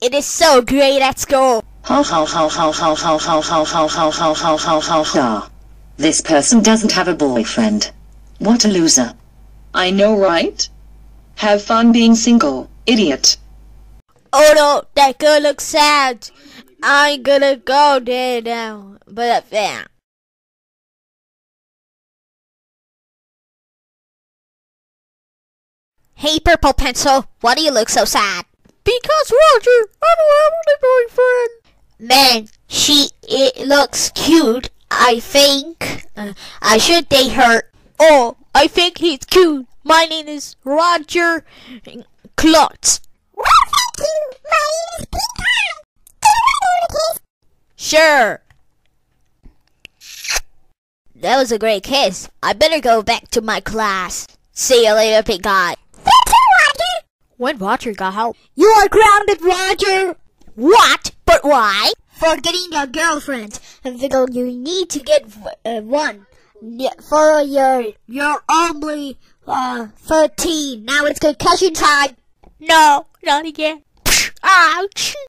It is so great at school. This person doesn't have a boyfriend. What a loser. I know, right? Have fun being single, idiot. Oh no, that girl looks sad. I'm gonna go there now. But yeah. Hey, Purple Pencil, why do you look so sad? Because Roger, I'm a boyfriend. Man, she it looks cute. I think uh, I should date her. Oh, I think he's cute. My name is Roger Klotz. Sure. That was a great kiss. I better go back to my class. See you later, Pink Eye. When Roger got home, you are grounded, Roger. What? But why? For getting your girlfriend. And Viggo, you need to get uh, one. For your, you're only uh, 13. Now it's concussion time. No, not again. Ouch.